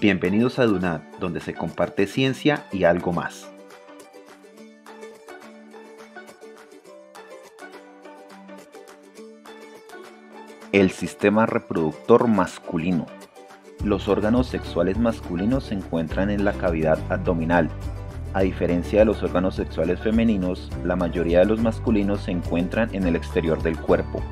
Bienvenidos a Dunat, donde se comparte ciencia y algo más. El sistema reproductor masculino. Los órganos sexuales masculinos se encuentran en la cavidad abdominal. A diferencia de los órganos sexuales femeninos, la mayoría de los masculinos se encuentran en el exterior del cuerpo.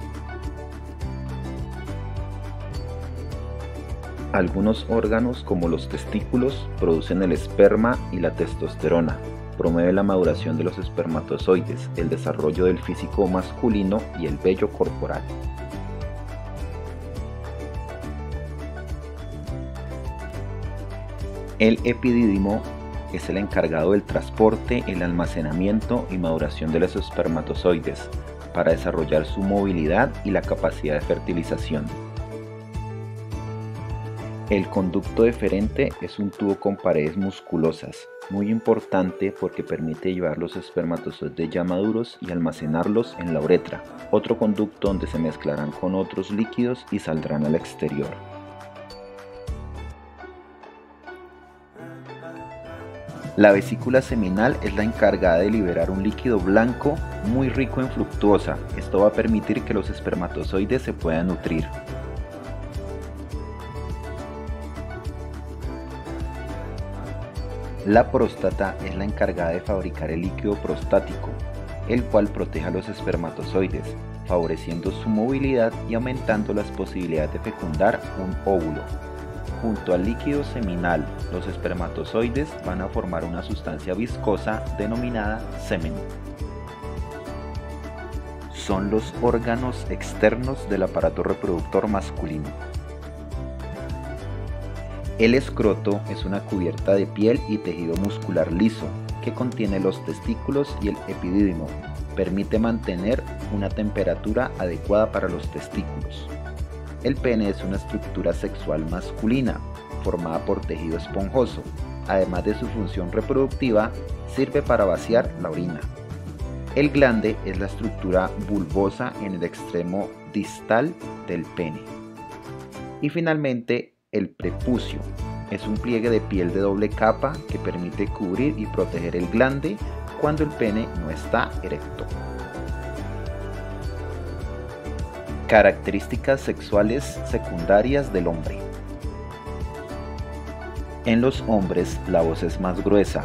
Algunos órganos, como los testículos, producen el esperma y la testosterona. Promueve la maduración de los espermatozoides, el desarrollo del físico masculino y el vello corporal. El epidídimo es el encargado del transporte, el almacenamiento y maduración de los espermatozoides para desarrollar su movilidad y la capacidad de fertilización. El conducto deferente es un tubo con paredes musculosas, muy importante porque permite llevar los espermatozoides ya maduros y almacenarlos en la uretra, otro conducto donde se mezclarán con otros líquidos y saldrán al exterior. La vesícula seminal es la encargada de liberar un líquido blanco muy rico en fructuosa. Esto va a permitir que los espermatozoides se puedan nutrir. La próstata es la encargada de fabricar el líquido prostático, el cual protege a los espermatozoides, favoreciendo su movilidad y aumentando las posibilidades de fecundar un óvulo. Junto al líquido seminal, los espermatozoides van a formar una sustancia viscosa denominada semen. Son los órganos externos del aparato reproductor masculino. El escroto es una cubierta de piel y tejido muscular liso que contiene los testículos y el epidídimo. Permite mantener una temperatura adecuada para los testículos. El pene es una estructura sexual masculina formada por tejido esponjoso. Además de su función reproductiva, sirve para vaciar la orina. El glande es la estructura bulbosa en el extremo distal del pene. Y finalmente, el prepucio es un pliegue de piel de doble capa que permite cubrir y proteger el glande cuando el pene no está erecto. Características sexuales secundarias del hombre. En los hombres la voz es más gruesa,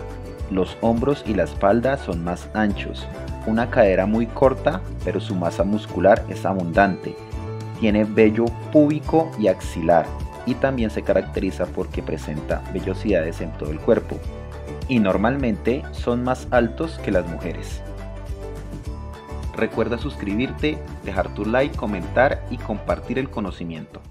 los hombros y la espalda son más anchos, una cadera muy corta, pero su masa muscular es abundante. Tiene vello púbico y axilar y también se caracteriza porque presenta vellosidades en todo el cuerpo. Y normalmente son más altos que las mujeres. Recuerda suscribirte, dejar tu like, comentar y compartir el conocimiento.